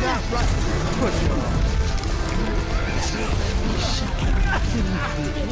Right. Push it on.